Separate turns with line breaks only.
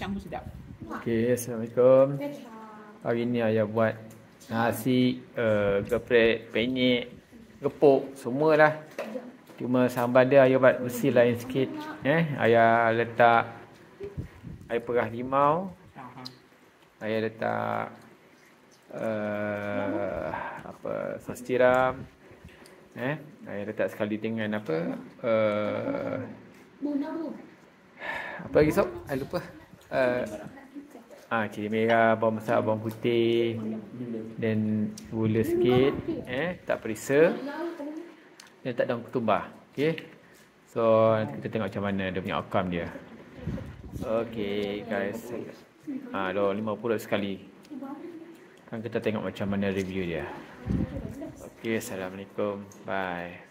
campur sedap.
Okay, Assalamualaikum. Hari ni ayah buat nasi, uh, geprek, penyek, gepuk, semualah. Cuma sambal dia ayah buat bersih lain sikit. Eh, ayah letak air perah limau. Ayah letak uh, apa sos tiram. Eh, ayah letak sekali dengan apa? Uh, apa lagi sob? Saya lupa. Uh, ah, cili merah, bawang besar, bawang putih dan gula sikit, eh, tak perisa. Dan tak daun ketumbar. Okey. So, nanti kita tengok macam mana dia punya outcome dia. Okay guys. Ah, dah 50 sekali. Kan kita tengok macam mana review dia. Okay, Assalamualaikum. Bye.